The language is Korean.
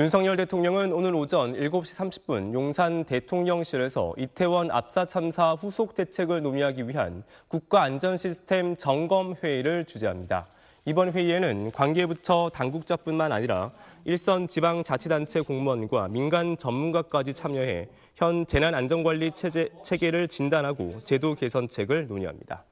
윤석열 대통령은 오늘 오전 7시 30분 용산 대통령실에서 이태원 압사 참사 후속 대책을 논의하기 위한 국가안전시스템 점검 회의를 주재합니다. 이번 회의에는 관계부처 당국자뿐만 아니라 일선 지방자치단체 공무원과 민간 전문가까지 참여해 현 재난안전관리 체제, 체계를 진단하고 제도 개선책을 논의합니다.